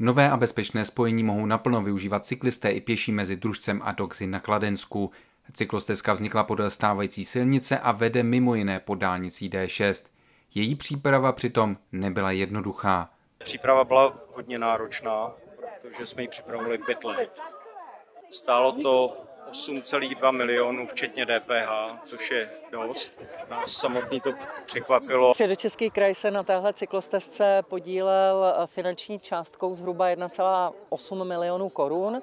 Nové a bezpečné spojení mohou naplno využívat cyklisté i pěší mezi Družcem a Doxy na Kladensku. Cyklostezka vznikla podél stávající silnice a vede mimo jiné po dálnicí D6. Její příprava přitom nebyla jednoduchá. Příprava byla hodně náročná, protože jsme ji připravili pět let. Stálo to 8,2 milionů, včetně DPH, což je dost. Nás samotný to překvapilo. Středočeský kraj se na téhle cyklostezce podílel finanční částkou zhruba 1,8 milionů korun.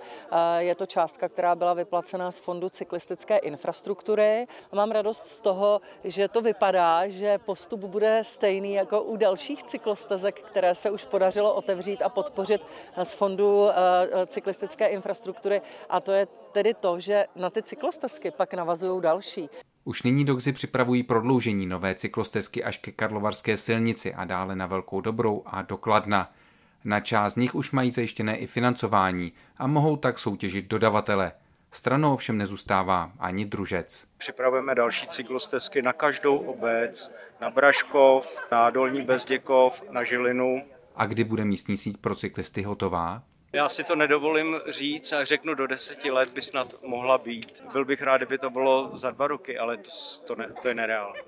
Je to částka, která byla vyplacena z Fondu cyklistické infrastruktury. Mám radost z toho, že to vypadá, že postup bude stejný jako u dalších cyklostezek, které se už podařilo otevřít a podpořit z Fondu eh, cyklistické infrastruktury. A to je tedy to, že na ty cyklostezky pak navazují další. Už nyní Doxy připravují prodloužení nové cyklostezky až ke Karlovarské silnici a dále na Velkou Dobrou a do Kladna. Na část z nich už mají zajištěné i financování a mohou tak soutěžit dodavatele. Stranou ovšem nezůstává ani družec. Připravujeme další cyklostezky na každou obec, na Braškov, na Dolní Bezděkov, na Žilinu. A kdy bude místní síť pro cyklisty hotová? Já si to nedovolím říct a řeknu, do deseti let by snad mohla být. Byl bych rád, kdyby to bylo za dva roky, ale to, to, ne, to je nereálné.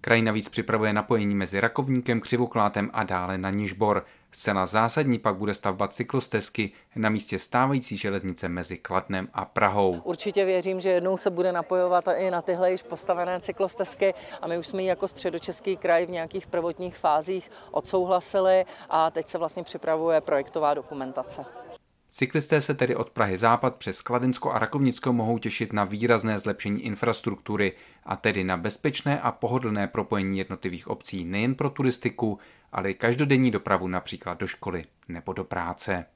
Kraj navíc připravuje napojení mezi Rakovníkem, Křivoklátem a dále na Nižbor. Zcela zásadní pak bude stavba cyklostezky na místě stávající železnice mezi Kladnem a Prahou. Určitě věřím, že jednou se bude napojovat i na tyhle již postavené cyklostezky a my už jsme ji jako středočeský kraj v nějakých prvotních fázích odsouhlasili a teď se vlastně připravuje projektová dokumentace. Cyklisté se tedy od Prahy západ přes Kladensko a Rakovnicko mohou těšit na výrazné zlepšení infrastruktury a tedy na bezpečné a pohodlné propojení jednotlivých obcí nejen pro turistiku, ale i každodenní dopravu například do školy nebo do práce.